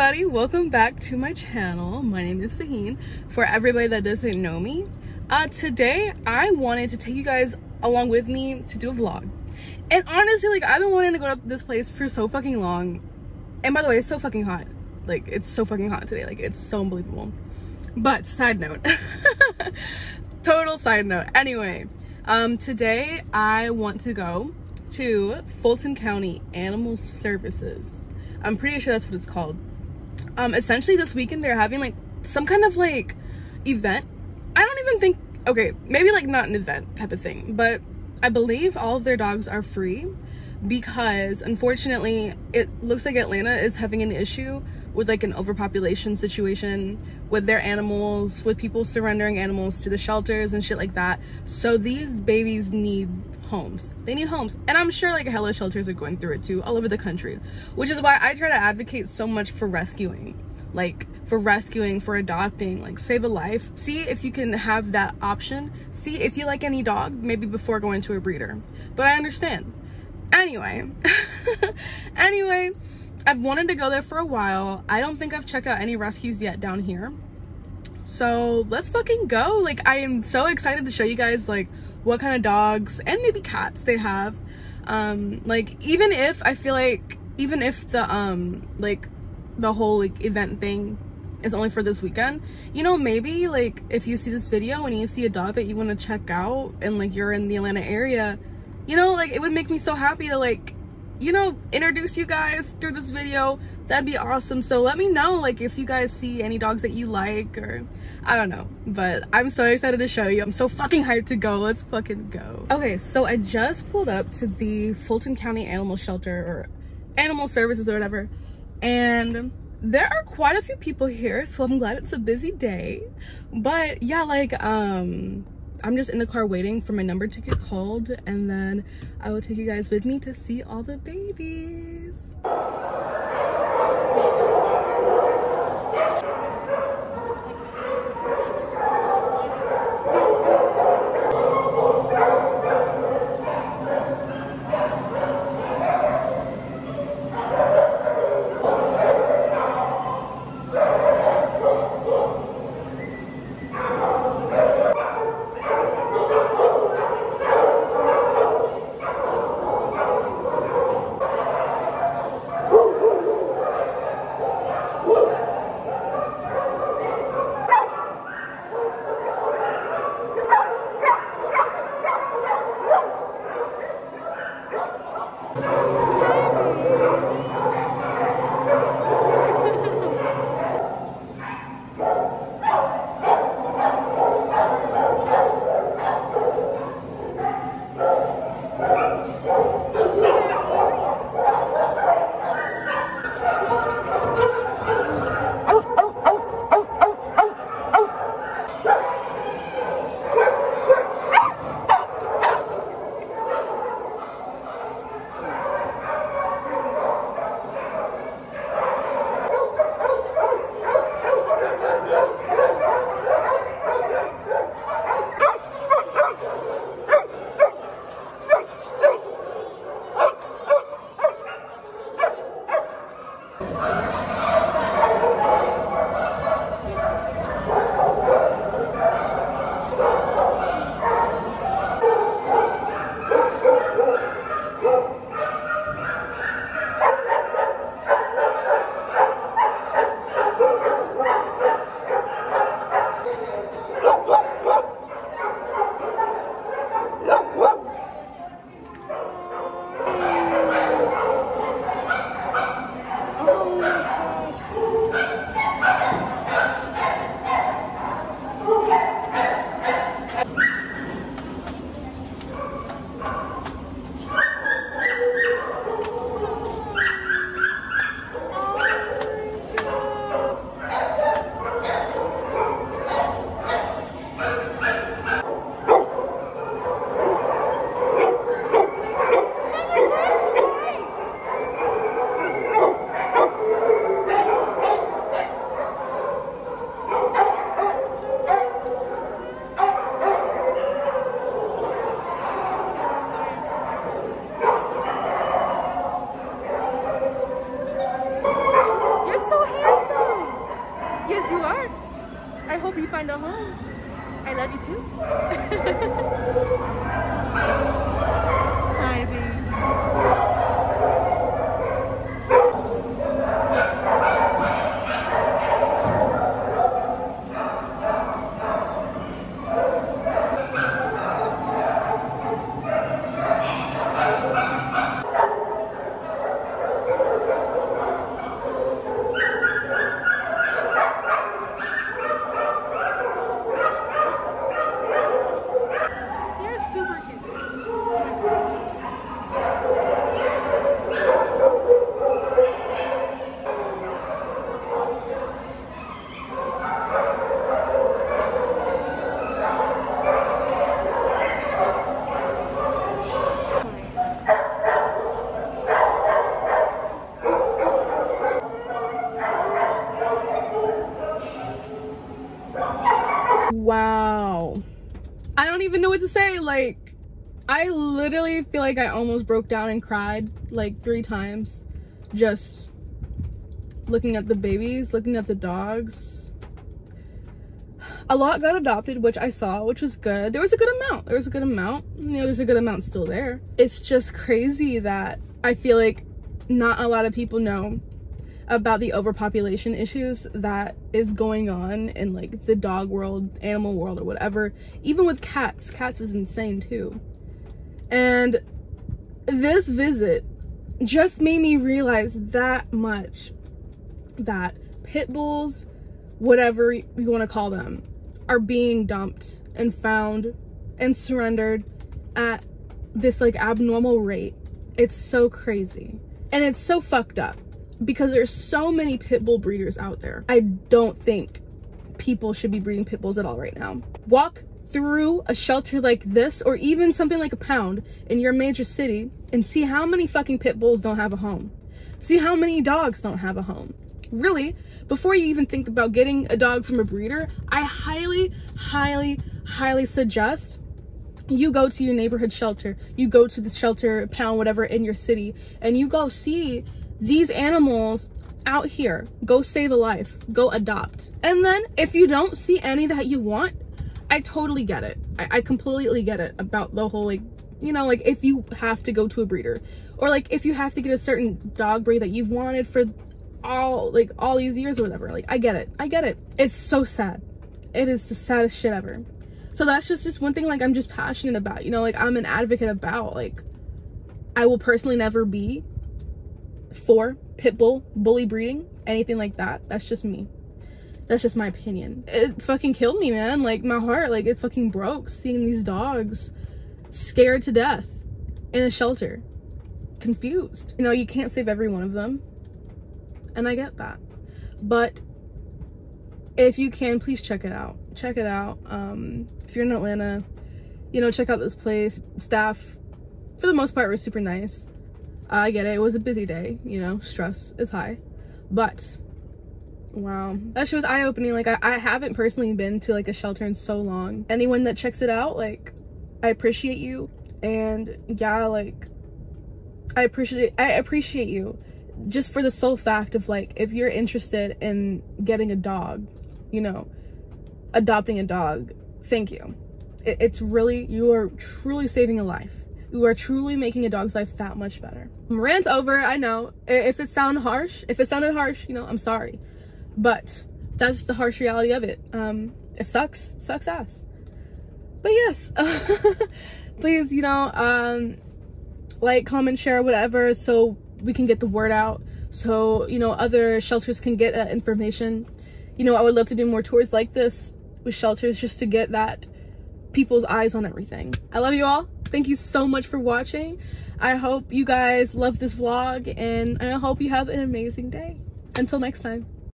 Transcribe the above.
everybody welcome back to my channel. My name is Sihene for everybody that doesn't know me. Uh today I wanted to take you guys along with me to do a vlog. And honestly like I've been wanting to go to this place for so fucking long. And by the way it's so fucking hot. Like it's so fucking hot today. Like it's so unbelievable. But side note. Total side note. Anyway um today I want to go to Fulton County Animal Services. I'm pretty sure that's what it's called. Um, essentially this weekend they're having like some kind of like event. I don't even think, okay, maybe like not an event type of thing, but I believe all of their dogs are free because unfortunately it looks like Atlanta is having an issue with like an overpopulation situation with their animals, with people surrendering animals to the shelters and shit like that. So these babies need homes. They need homes. And I'm sure like hella shelters are going through it too all over the country, which is why I try to advocate so much for rescuing. Like for rescuing, for adopting, like save a life. See if you can have that option. See if you like any dog, maybe before going to a breeder. But I understand. Anyway, anyway, I've wanted to go there for a while. I don't think I've checked out any rescues yet down here. So let's fucking go. Like I am so excited to show you guys like what kind of dogs and maybe cats they have. Um, like even if I feel like even if the um like the whole like event thing is only for this weekend, you know, maybe like if you see this video and you see a dog that you want to check out and like you're in the Atlanta area, you know, like it would make me so happy to like you know, introduce you guys through this video, that'd be awesome. So let me know like if you guys see any dogs that you like or I don't know. But I'm so excited to show you. I'm so fucking hyped to go. Let's fucking go. Okay, so I just pulled up to the Fulton County Animal Shelter or Animal Services or whatever. And there are quite a few people here, so I'm glad it's a busy day. But yeah, like um I'm just in the car waiting for my number to get called and then I will take you guys with me to see all the babies. You find a home. I love you too. Hi, babe. They're super cute too. Wow. I don't even know what to say. Like, I literally feel like I almost broke down and cried like three times just looking at the babies, looking at the dogs. A lot got adopted, which I saw, which was good. There was a good amount. There was a good amount. Know, there's a good amount still there. It's just crazy that I feel like not a lot of people know about the overpopulation issues that is going on in like the dog world, animal world, or whatever. Even with cats, cats is insane too. And this visit just made me realize that much that pit bulls, whatever you want to call them, are being dumped and found and surrendered at this like abnormal rate. It's so crazy. And it's so fucked up because there's so many pit bull breeders out there. I don't think people should be breeding pit bulls at all right now. Walk through a shelter like this or even something like a pound in your major city and see how many fucking pit bulls don't have a home. See how many dogs don't have a home. Really, before you even think about getting a dog from a breeder, I highly, highly, highly suggest you go to your neighborhood shelter, you go to the shelter, pound, whatever in your city, and you go see these animals out here. Go save a life, go adopt. And then if you don't see any that you want, I totally get it. I, I completely get it about the whole like, you know, like if you have to go to a breeder or like if you have to get a certain dog breed that you've wanted for all like all these years or whatever. Like I get it. I get it. It's so sad. It is the saddest shit ever. So that's just just one thing like I'm just passionate about. You know, like I'm an advocate about like I will personally never be for pit bull bully breeding, anything like that. That's just me. That's just my opinion. It fucking killed me, man. Like my heart, like it fucking broke seeing these dogs scared to death in a shelter, confused. You know, you can't save every one of them. And I get that. But if you can, please check it out. Check it out. Um, if you're in Atlanta, you know, check out this place. Staff, for the most part, were super nice. I get it. It was a busy day, you know, stress is high. But wow, that shit was eye opening. Like, I, I haven't personally been to like a shelter in so long. Anyone that checks it out, like, I appreciate you. And yeah, like, I appreciate I appreciate you just for the sole fact of like if you're interested in getting a dog, you know, adopting a dog, thank you. It, it's really you are truly saving a life. You are truly making a dog's life that much better. Rant over, I know. If it sounded harsh, if it sounded harsh, you know, I'm sorry. But that's the harsh reality of it. Um, it sucks, it sucks ass. But yes, please, you know, um, like, comment, share, whatever, so we can get the word out. So, you know, other shelters can get information. You know, I would love to do more tours like this with shelters just to get that people's eyes on everything. I love you all. Thank you so much for watching. I hope you guys love this vlog and I hope you have an amazing day. Until next time.